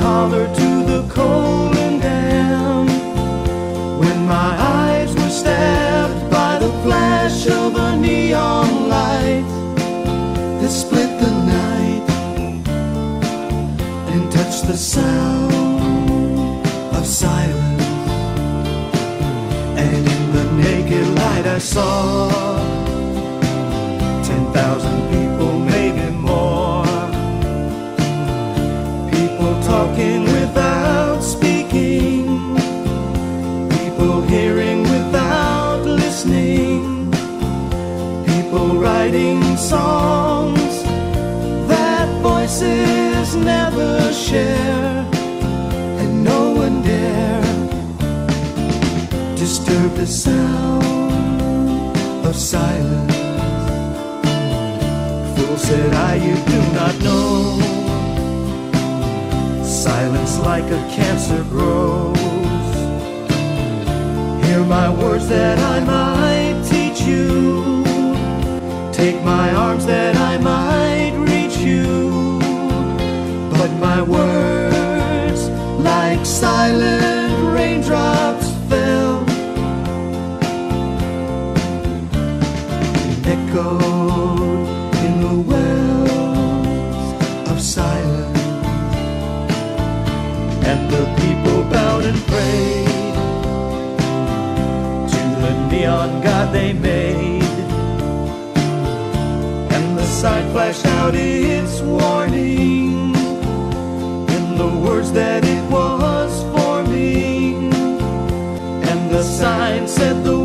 collar to the cold and damp. When my eyes were stabbed by the flash of a neon light that split the night and touched the sound of silence. And in the naked light I saw Writing songs that voices never share. And no one dare disturb the sound of silence. Fool said I, you do not know. Silence like a cancer grows. Hear my words that I might teach you. Take my arms that I might reach you. But my words, like silent raindrops, fell. and Echoed in the wells of silence. And the people bowed and prayed to the neon god they made. Sign flashed out its warning in the words that it was forming. And the sign said the